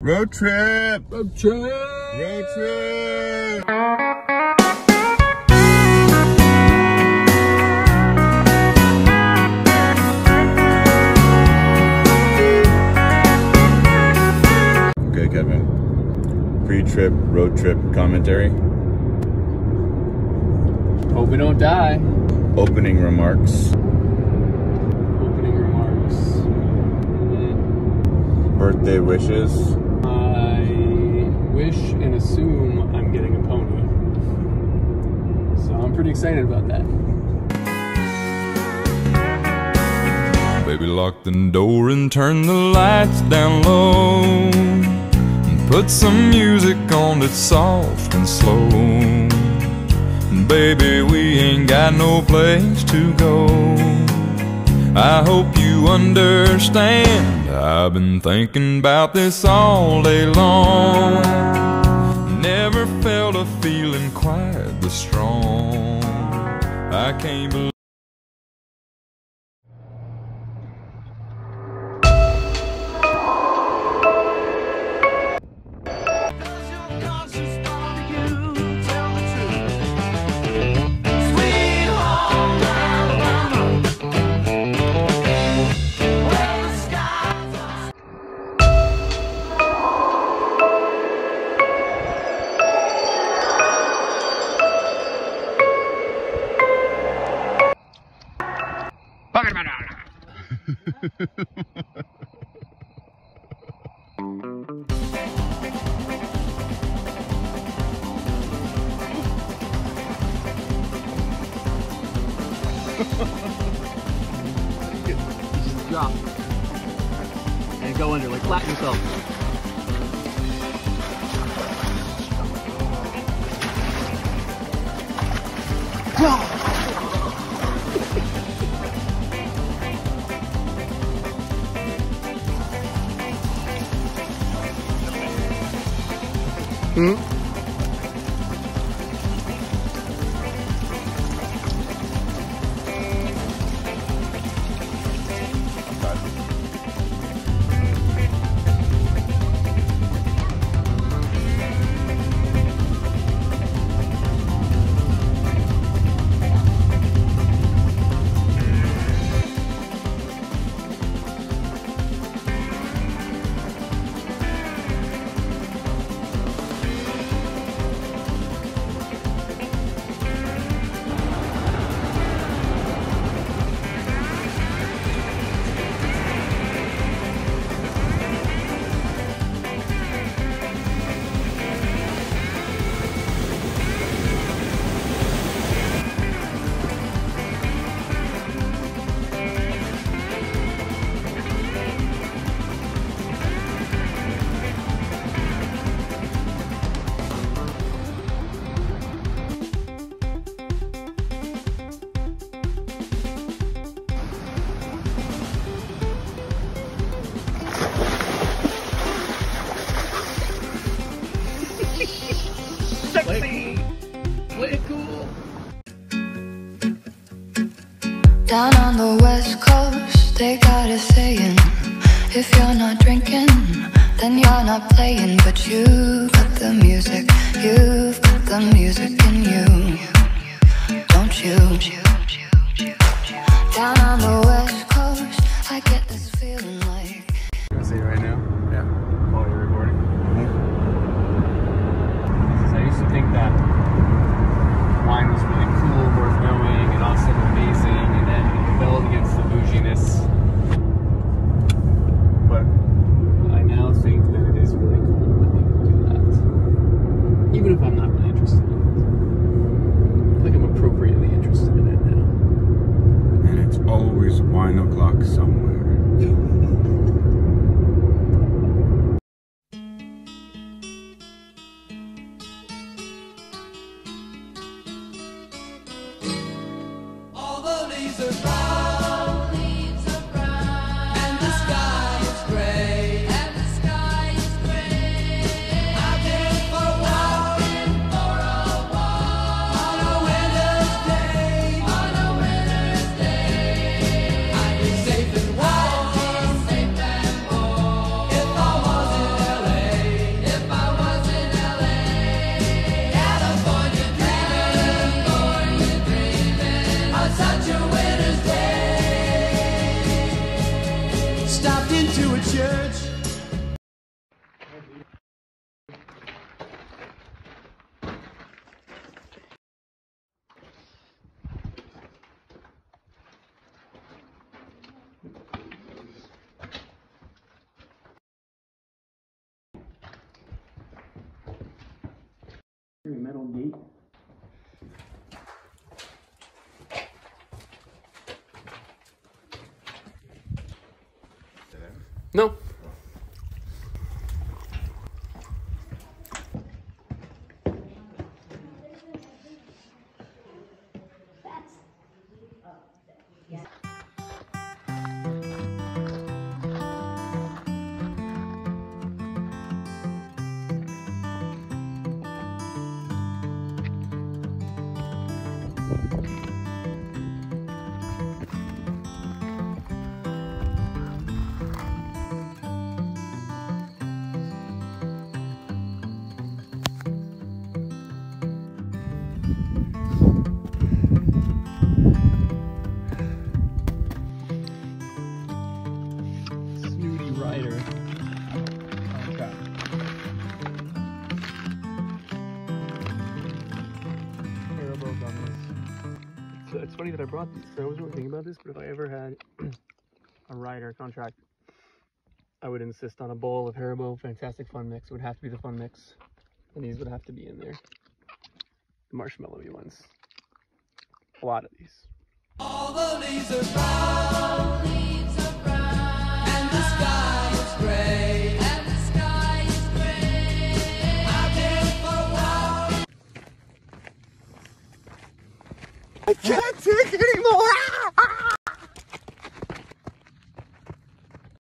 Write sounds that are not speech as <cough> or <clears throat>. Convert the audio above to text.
Road trip! Road trip! Road trip! Okay, Kevin. Pre-trip, road trip commentary. Hope we don't die. Opening remarks. Opening remarks. Birthday wishes. Wish and assume I'm getting a pony. So I'm pretty excited about that. Baby, lock the door and turn the lights down low. And put some music on that's soft and slow. Baby, we ain't got no place to go. I hope you understand. I've been thinking about this all day long. Never felt a feeling quite this strong. Just drop and go under, like flatten yourself. Hmm? Down on the west coast, they got a saying If you're not drinking, then you're not playing But you got the music, you've got the music in you Don't you? Down on the Even if I'm not really interested in it. I think I'm appropriately interested in it now. And it's always wine o'clock somewhere. All to a church. No. Snooty it's funny that I brought these. I wasn't really thinking about this, but if I ever had <clears throat> a rider contract, I would insist on a bowl of Haribo Fantastic Fun Mix. It would have to be the Fun Mix, and these would have to be in there. The marshmallowy ones. A lot of these. All the leaves are brown, and the sky is gray. I can't take it anymore!